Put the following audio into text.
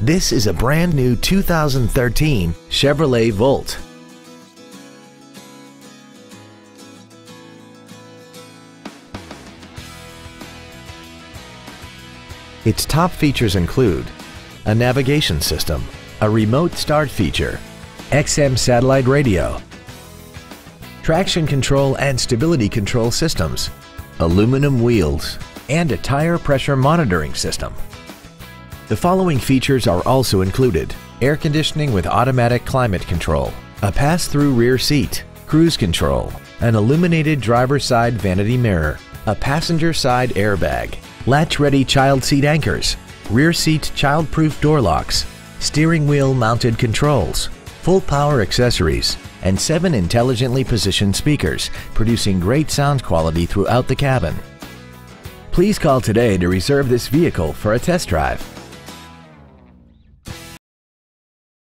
This is a brand new 2013 Chevrolet Volt. Its top features include a navigation system, a remote start feature, XM satellite radio, traction control and stability control systems, aluminum wheels, and a tire pressure monitoring system. The following features are also included. Air conditioning with automatic climate control, a pass-through rear seat, cruise control, an illuminated driver's side vanity mirror, a passenger side airbag, latch-ready child seat anchors, rear seat child-proof door locks, steering wheel mounted controls, full power accessories, and seven intelligently positioned speakers, producing great sound quality throughout the cabin. Please call today to reserve this vehicle for a test drive.